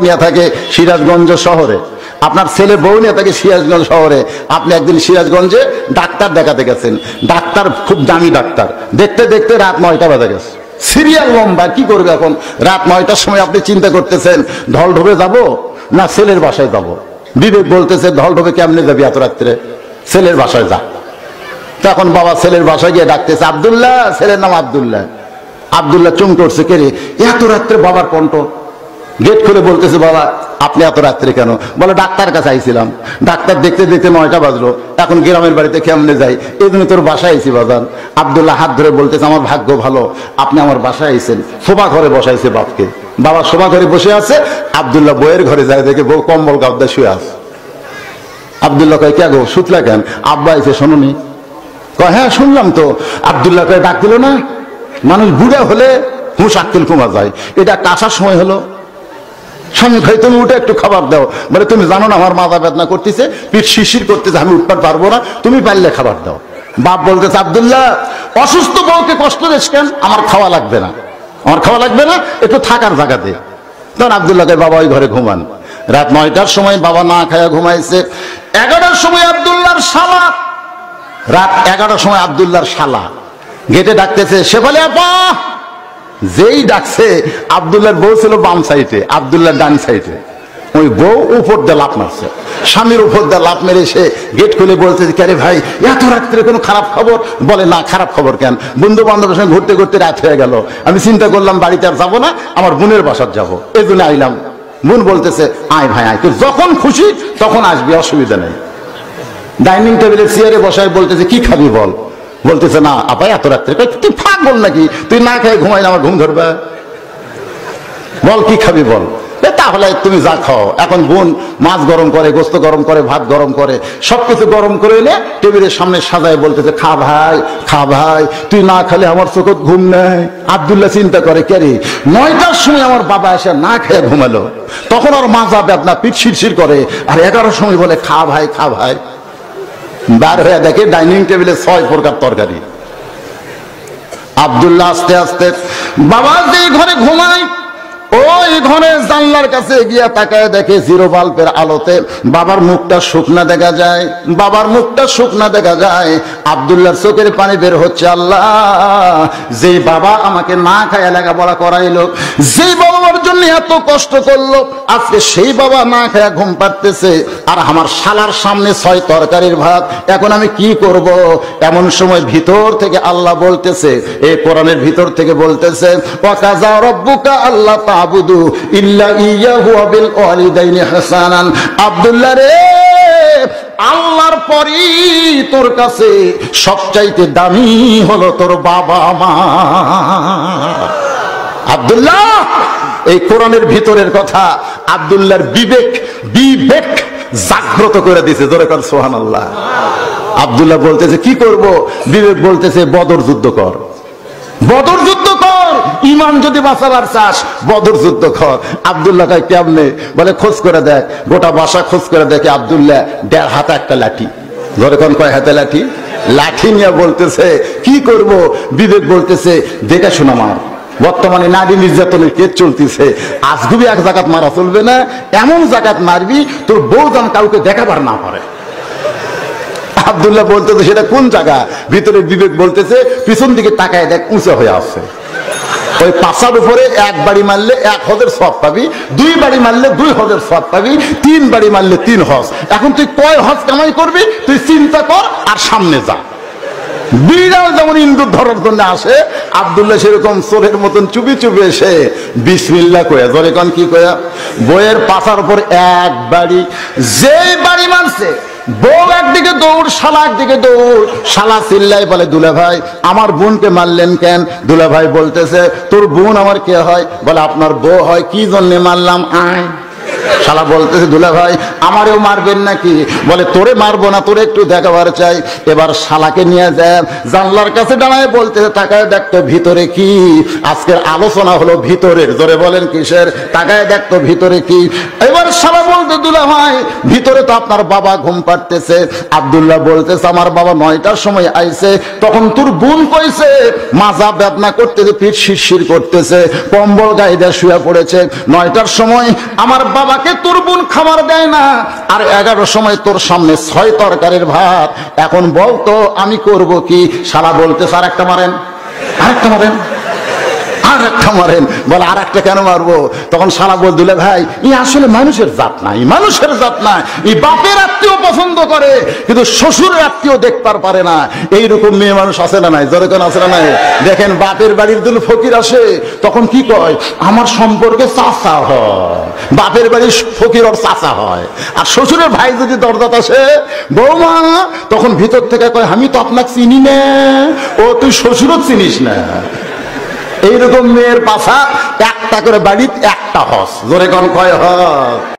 নিয়ে থাকে সিরাজগঞ্জ শহরে। আপনার ছেলে বউ নিয়ে থাকে সিরাজগঞ্জ শহরে। আপনি একদিন সিরাজগঞ্জে ডাক্তার দেখাতে গেছেন। ডাক্তার খুব দামি ডাক্তার। দেখতে দেখতে রাত নয়টা বাজে গেছে। সিরিয়াল লম্বা কি করবে এখন? রাত নয়টার সময় আপনি চিন্তা করতেছেন, ঢল ঢোবে যাব না ছেলের বাসায় যাব? বিবেক বলতেছে, ঢল ঢোবে কেমনে যাবি এত রাত্রে? ছেলের বাসায় যা। তখন বাবা ছেলের বাসায় গিয়ে ডাকতেছে, আবদুল্লাহ! ছেলের নাম আবদুল্লাহ। আবদুল্লাহ চুম করছে, কে রে? এত রাত্রে বাবার কণ্ঠ? গেট খুলে বলতেছে, বাবা, আপনি এত রাত্রে কেন? বলে, ডাক্তার কাছে আইছিলাম। ডাক্তার দেখতে দেখতে নয়টা বাজলো। এখন গ্রামের বাড়িতে কেমনে যাই? এই জন্য তোর বাসায় আইছি, বাজান। আবদুল্লাহ হাত ধরে বলতেছে, আমার ভাগ্য ভালো। আপনি আমার বাসায় আইছেন। শোভা ঘরে বসাইছে বাপকে। বাবা শোভা ঘরে বসে আছে। আবদুল্লাহ বইয়ের ঘরে যায়, দেখে বউ কম্বল গাবদা শুয়ে আছে। আবদুল্লাহ কয় কে গো, সুতলা কেন? আব্বা এসে শোনুনি। কয় হ্যাঁ শুনলাম তো। আবদুল্লাহ কয়, ডাক দিল না? মানুষ বুড়া হলে হুঁশ আক্কেল কমা যায়। এটা একটা আসার সময় হলো। ভাই তুমি উঠে একটু খাবার দাও। বলে, তুমি জানো না আমার মাথা বেদনা করতেছে, পিঠ শিশির করতেছে, আমি উঠতে পারব না, তুমি পারলে খাবার দাও। বাপ বলতেছে, আবদুল্লাহ, অসুস্থ বউকে কষ্ট দিস কেন? আমার খাওয়া লাগবে না। আমার খাওয়া লাগবে না, একটু থাকার জায়গাতে তখন আবদুল্লাহকে বাবা, ওই ঘরে ঘুমান। রাত নয়টার সময় বাবা না খায়া ঘুমাইছে। এগারোটার সময় আবদুল্লাহর শালা। রাত এগারোটার সময় আবদুল্লাহর শালা। গেটে ডাকতেছে সে বলে আপা যেই ডাকছে, আবদুল্লাহর বউ ছিল বাম সাইডে, আবদুল্লাহর ডান সাইডে। ওই বউ উপর দিয়ে লাভ মারছে। স্বামীর উপর দিয়ে লাভ মেরে সে গেট খুলে বলছে যে কে ভাই, এত রাত্রে কোনো খারাপ খবর? বলে, না, খারাপ খবর কেন? বন্ধু বান্ধবের সঙ্গে ঘুরতে ঘুরতে রাত হয়ে গেল। আমি চিন্তা করলাম, বাড়িতে আর যাব না, আমার বোনের বাসার যাব। এই জন্য আইলাম। বোন বলতেছে, আয় ভাই, আয়। তুই যখন খুশি, তখন আসবি, অসুবিধা নেই। ডাইনিং টেবিলে চেয়ারে বসায় বলতেছে, কি খাবি বল? বলতেছে, না, আপাই এত রাত্রে তুই বল নাকি? তুই না খেয়ে ঘুমাই আমার ঘুম ধরবে? বল, কি খাবি বল? তাহলে তুমি যা খাও। এখন বোন, মাছ গরম করে, গোস্ত গরম করে, ভাত গরম করে, সবকিছু গরম করে এনে টেবিলের সামনে সাজায় বলতেছে, খা ভাই খা ভাই, তুই না খেলে আমার চোখত ঘুম নেয় আবদুল্লাহ চিন্তা করে, কে রে? নয়টার সময় আমার বাবা এসে না খেয়ে ঘুমালো। তখন ওর মাজা বেদনা পিঠ শিরশির করে, আর এগারোর সময় বলে, খা ভাই খা ভাই। বার হয়ে দেখে ডাইনিং টেবিলে ছয় প্রকার তরকারি। আবদুল্লাহ আস্তে আস্তে, বাবা যে ঘরে ঘুমায় ওই ঘরে জানলার কাছে গিয়া তাকায় দেখে জিরো বাল্বের আলোতে বাবার মুখটা শুকনা দেখা যায়, বাবার মুখটা শুকনা দেখা যায়। আবদুল্লাহর চোখের পানি বের হচ্ছে, আল্লাহ যে বাবা আমাকে না খায় লেখাপড়া করাইলো যে বাবার জন্য এত কষ্ট করল, আজকে সেই বাবা না খায়া ঘুম পাড়তেছে, আর আমার শালার সামনে ছয় তরকারির ভাত, এখন আমি কি করব? এমন সময় ভিতর থেকে আল্লাহ বলতেছে, এই কোরআনের ভিতর থেকে বলতেছে রব্বুকা আল্লাহ ইল্লা বিল ওয়ালিদাইনি হাসানান। আব্দুল্লাহ রে, আল্লাহর পরই তোর কাছে সবচাইতে দামি হলো তোর বাবা মা। আব্দুল্লাহ, এই কোরআনের ভিতরের কথা আব্দুল্লাহর বিবেক বিবেক জাগ্রত করে দিয়েছে জোরে কর সোহান আল্লাহ আবদুল্লাহ বলতেছে, কি করব? বিবেক বলতেছে, বদর যুদ্ধ কর। বদর যুদ্ধ ইমান যদি বাঁচাবার চাস, বদর যুদ্ধ কর। আবদুল্লাহ কয়, কেমনে? বলে, খোঁজ করে দেখ। গোটা বাসা খোঁজ করে দেখে আবদুল্লাহ দেড় হাতে একটা লাঠি। ধরে কোন কয় হাতে লাঠি? লাঠি নিয়ে বলতেছে, কি করব? বিবেক বলতেছে, দেখে শোনা মার বর্তমানে নারী নির্যাতনের কেস চলতেছে। আজগুবি এক জায়গাত মারা চলবে না, এমন জায়গাত মারবি, তোর বউ যেন কাউকে দেখাবার না পারে। আবদুল্লাহ বলতেছে, সেটা কোন জায়গা? ভিতরে বিবেক বলতেছে, পিছন দিকে তাকায় দেখ, উঁচু হয়ে আসছে ওই পাশার উপরে এক বাড়ি মারলে এক হজের সব পাবি, দুই বাড়ি মারলে দুই হজের সব পাবি, তিন বাড়ি মারলে তিন হজ। এখন তুই কয় হজ কামাই করবি? তুই চিন্তা কর আর সামনে যা। বিড়াল যেমন ইন্দুর ধরার জন্য আসে, আবদুল্লাহ সেরকম চোরের মতন চুপি চুপি এসে বিসমিল্লা কয়া। ধরে কন কি কয়া? বইয়ের পাশার উপর এক বাড়ি যে বাড়ি মানছে বউ একদিকে দৌড়, শালা একদিকে দৌড়। শালা চিল্লাই বলে, দুলে ভাই, আমার বোনকে মারলেন কেন? দুলে ভাই বলতেছে, তোর বোন আমার কে হয়? বলে, আপনার বউ হয়, কি জন্যে মারলাম? আয়। শালা বলতেছে, দুলা ভাই, আমারেও মারবেন নাকি? বলে, তোরে মারবো না, তোরে একটু দেখাবার চাই। এবার শালাকে নিয়ে যায়, জানলার কাছে দাঁড়ায় বলতেছে, তাকায় দেখতো ভিতরে কি? আজকের আলোচনা হলো ভিতরের, জোরে বলেন কিসের? তাকায় দেখতো ভিতরে কি? এবার সারা বলতে, দুলা ভাই, ভিতরে তো আপনার বাবা ঘুম পাড়তেছে। আব্দুল্লাহ বলতেছে, আমার বাবা নয়টার সময় আইছে, তখন তোর বোন কইছে, মাজা বেদনা করতেছে, পিঠ শিরশির করতেছে, কম্বল গায়ে শুয়ে পড়েছে। নয়টার সময় আমার বাবাকে তোর বোন খাবার দেয় না। আর এগারো সময় তোর সামনে ছয় তরকারির ভাত। এখন বলতো, আমি করব কি? সারা বলতে স্যার একটা মারেন। আরেকটা মারেন। আর একটা মারেন। বলে আর একটা কেন মারবো? তখন সারা বল দিলে, ভাই ই আসলে মানুষের জাত নাই, মানুষের জাত না এই বাপের আত্মীয় পছন্দ করে, কিন্তু শ্বশুরের আত্মীয় দেখতে পারে না। এইরকম মেয়ে মানুষ আছে না নাই? জোরে কোন আছে না নাই? দেখেন, বাপের বাড়ির দিল ফকির আসে, তখন কি কয়? আমার সম্পর্কে চাচা হয়। বাপের বাড়ির ফকির ওর চাচা হয়। আর শ্বশুরের ভাই যদি দরজাত আসে, বৌমা, তখন ভিতর থেকে কয়, আমি তো আপনাকে চিনি না। ও তুই শ্বশুরও চিনিস না। এইরকম মেয়ের পাশা একটা করে বাড়ি একটা হস জোরে কোন কয় হস